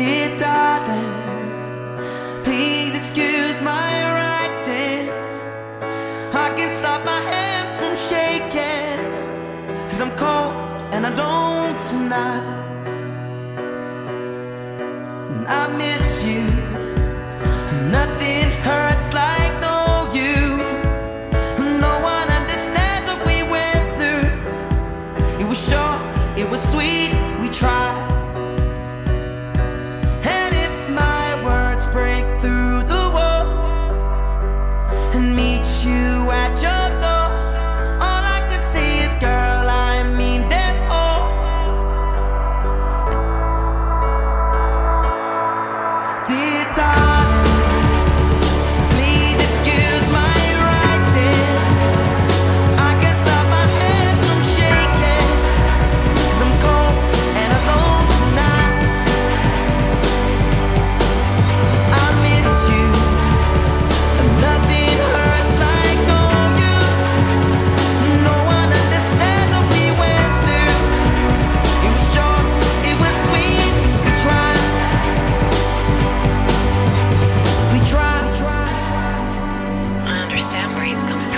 Dear darling, please excuse my writing. I can't stop my hands from shaking. Cause I'm cold and I'm alone tonight. And I miss you. Nothing hurts like no you. No one understands what we went through. It was short, it was sweet, we tried. and meet you at your always coming.